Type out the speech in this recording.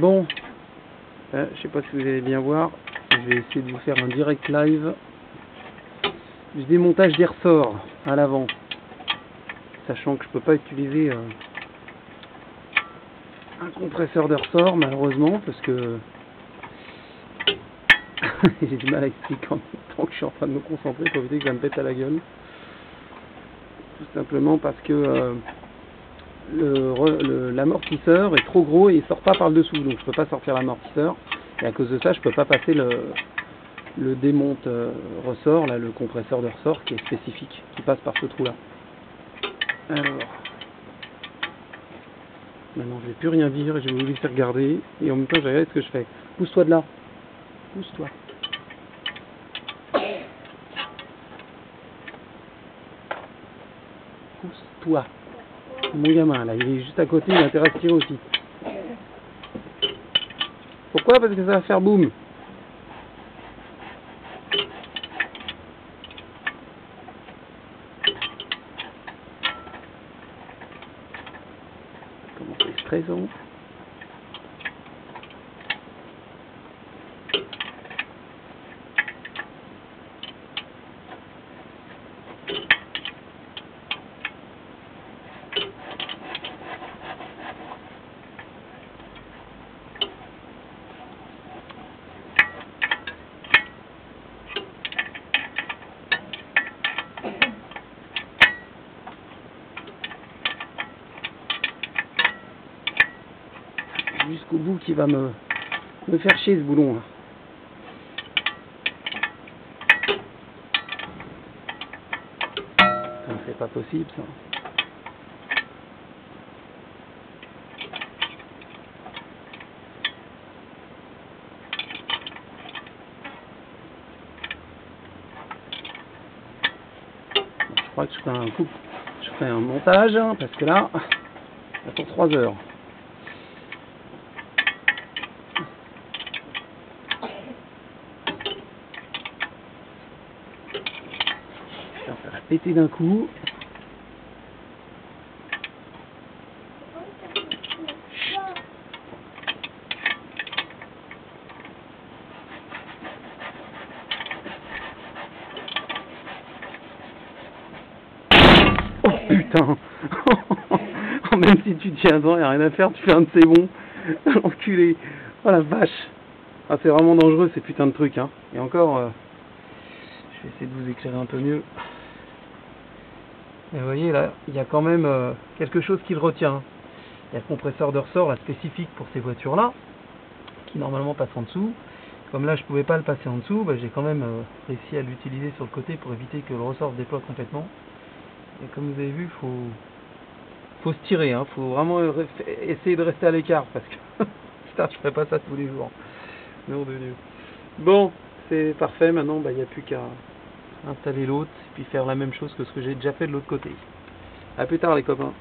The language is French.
Bon, euh, je sais pas si vous allez bien voir, je vais essayer de vous faire un direct live. Du démontage des ressorts à l'avant, sachant que je peux pas utiliser euh, un compresseur de ressort malheureusement parce que j'ai du mal à expliquer en même. Temps que je suis en train de me concentrer pour éviter que ça me pète à la gueule. Tout simplement parce que euh, l'amortisseur est trop gros et il sort pas par le dessous, donc je peux pas sortir l'amortisseur. Et à cause de ça, je peux pas passer le, le démonte euh, ressort, là, le compresseur de ressort qui est spécifique, qui passe par ce trou là. Alors, maintenant je vais plus rien dire je vais vous laisser regarder et en même temps je vais regarder ce que je fais. Pousse-toi de là, pousse-toi. Pousse-toi. Mon gamin là, il est juste à côté, il a tirer aussi. Pourquoi? Parce que ça va faire boum. Comment c'est stressant jusqu'au bout qui va me, me faire chier ce boulon là. C'est pas possible ça. Je crois que je ferai un coup, je ferai un montage hein, parce que là, ça pour 3 heures. Ça va péter d'un coup. Oh putain Même si tu tiens dedans, il rien à faire, tu fais un de ces bons. Enculé. Oh la vache. Ah, c'est vraiment dangereux ces putains de trucs. Hein. Et encore, euh, je vais essayer de vous éclairer un peu mieux. Mais vous voyez là, il y a quand même euh, quelque chose qui le retient. Il y a le compresseur de ressort spécifique pour ces voitures là, qui normalement passe en dessous. Comme là je pouvais pas le passer en dessous, bah, j'ai quand même euh, réussi à l'utiliser sur le côté pour éviter que le ressort se déploie complètement. Et comme vous avez vu, faut faut se tirer, hein. faut vraiment re- essayer de rester à l'écart parce que putain, je ferais pas ça tous les jours. Nom de Dieu. Bon, c'est parfait. Maintenant, bah, il n'y a plus qu'à installer l'autre puis faire la même chose que ce que j'ai déjà fait de l'autre côté. À plus tard, les copains.